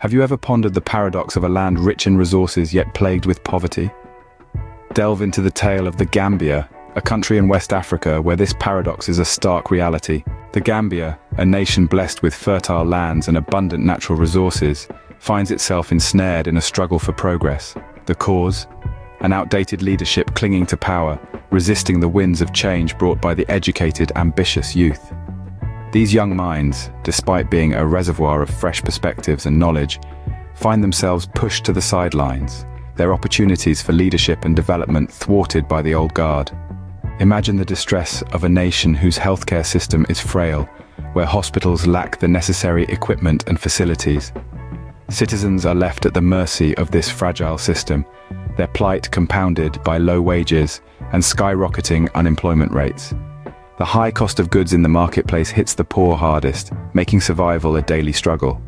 Have you ever pondered the paradox of a land rich in resources yet plagued with poverty? Delve into the tale of the Gambia, a country in West Africa where this paradox is a stark reality. The Gambia, a nation blessed with fertile lands and abundant natural resources, finds itself ensnared in a struggle for progress. The cause? An outdated leadership clinging to power, resisting the winds of change brought by the educated, ambitious youth. These young minds, despite being a reservoir of fresh perspectives and knowledge, find themselves pushed to the sidelines, their opportunities for leadership and development thwarted by the old guard. Imagine the distress of a nation whose healthcare system is frail, where hospitals lack the necessary equipment and facilities. Citizens are left at the mercy of this fragile system, their plight compounded by low wages and skyrocketing unemployment rates. The high cost of goods in the marketplace hits the poor hardest, making survival a daily struggle.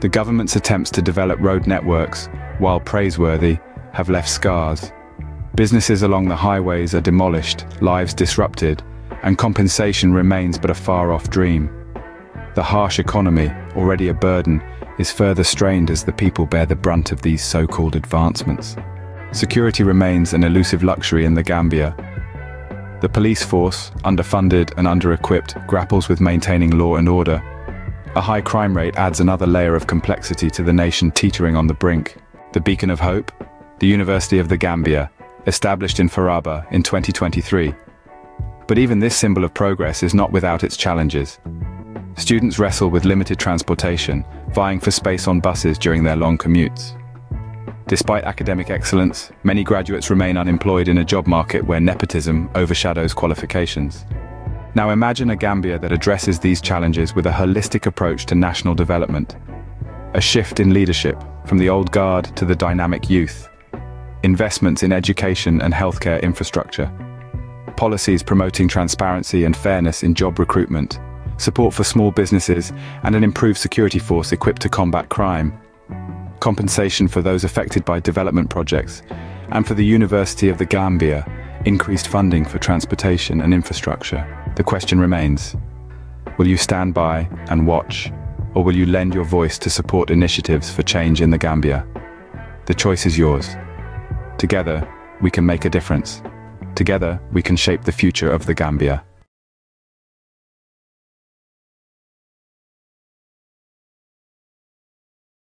The government's attempts to develop road networks, while praiseworthy, have left scars. Businesses along the highways are demolished, lives disrupted, and compensation remains but a far-off dream. The harsh economy, already a burden, is further strained as the people bear the brunt of these so-called advancements. Security remains an elusive luxury in the Gambia, the police force, underfunded and under-equipped, grapples with maintaining law and order. A high crime rate adds another layer of complexity to the nation teetering on the brink. The Beacon of Hope, the University of the Gambia, established in Faraba in 2023. But even this symbol of progress is not without its challenges. Students wrestle with limited transportation, vying for space on buses during their long commutes. Despite academic excellence, many graduates remain unemployed in a job market where nepotism overshadows qualifications. Now imagine a Gambia that addresses these challenges with a holistic approach to national development. A shift in leadership, from the old guard to the dynamic youth. Investments in education and healthcare infrastructure. Policies promoting transparency and fairness in job recruitment. Support for small businesses and an improved security force equipped to combat crime compensation for those affected by development projects, and for the University of the Gambia, increased funding for transportation and infrastructure. The question remains, will you stand by and watch, or will you lend your voice to support initiatives for change in the Gambia? The choice is yours. Together, we can make a difference. Together, we can shape the future of the Gambia.